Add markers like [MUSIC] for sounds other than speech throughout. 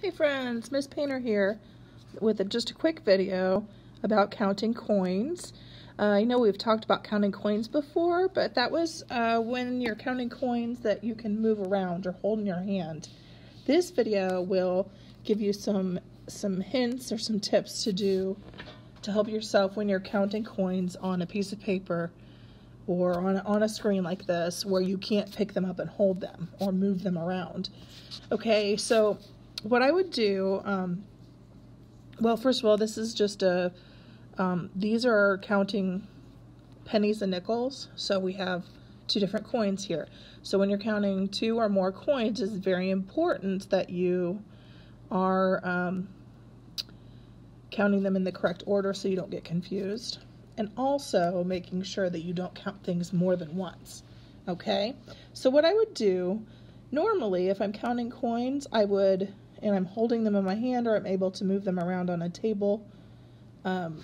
Hey friends, Miss Painter here with a, just a quick video about counting coins. Uh, I know we've talked about counting coins before, but that was uh, when you're counting coins that you can move around or hold in your hand. This video will give you some some hints or some tips to do to help yourself when you're counting coins on a piece of paper or on on a screen like this where you can't pick them up and hold them or move them around. Okay, so what I would do, um, well, first of all, this is just a, um, these are counting pennies and nickels. So we have two different coins here. So when you're counting two or more coins, it's very important that you are um, counting them in the correct order so you don't get confused. And also making sure that you don't count things more than once. Okay? So what I would do, normally if I'm counting coins, I would and I'm holding them in my hand or I'm able to move them around on a table, um,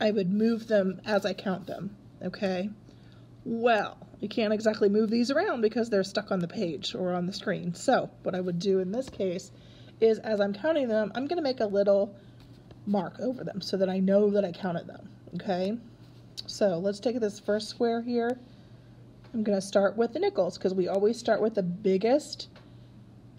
I would move them as I count them, okay? Well, you can't exactly move these around because they're stuck on the page or on the screen. So what I would do in this case is as I'm counting them, I'm going to make a little mark over them so that I know that I counted them, okay? So let's take this first square here. I'm going to start with the nickels because we always start with the biggest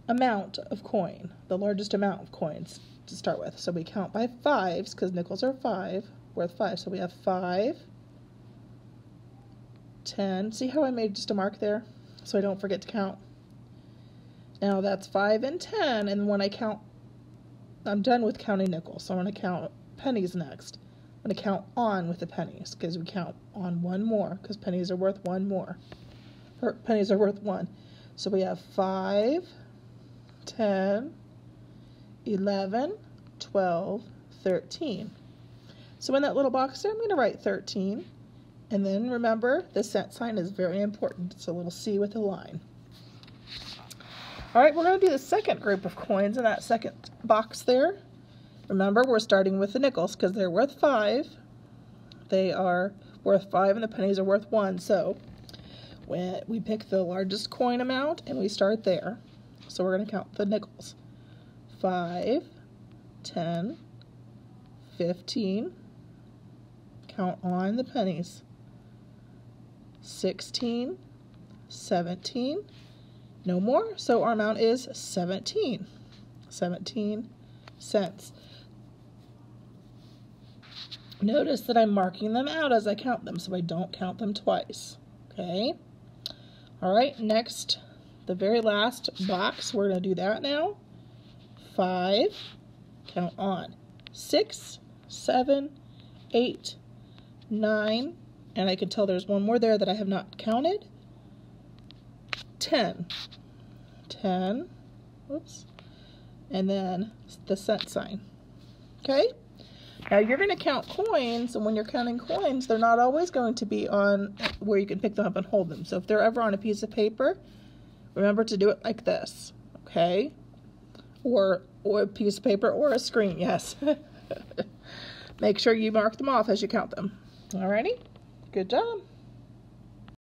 amount of coin, the largest amount of coins to start with. So we count by fives because nickels are five, worth five. So we have five, ten. See how I made just a mark there? So I don't forget to count. Now that's five and ten, and when I count, I'm done with counting nickels. So I'm going to count pennies next. I'm going to count on with the pennies because we count on one more because pennies are worth one more. Or pennies are worth one. So we have five, 10, 11, 12, 13. So in that little box there, I'm going to write 13. And then remember, the cent sign is very important. It's a little C with a line. All right, we're going to do the second group of coins in that second box there. Remember, we're starting with the nickels because they're worth 5. They are worth 5 and the pennies are worth 1. So when we pick the largest coin amount and we start there. So we're going to count the nickels. 5, 10, 15. Count on the pennies. 16, 17. No more. So our amount is 17. 17 cents. Notice that I'm marking them out as I count them so I don't count them twice. Okay? All right, next the very last box. We're going to do that now. Five, count on. Six, seven, eight, nine, and I can tell there's one more there that I have not counted. Ten. Ten. Oops. And then the cent sign. Okay? Now you're going to count coins, and when you're counting coins, they're not always going to be on where you can pick them up and hold them. So if they're ever on a piece of paper, Remember to do it like this, okay? Or, or a piece of paper or a screen, [LAUGHS] yes. Make sure you mark them off as you count them. Alrighty? Good job.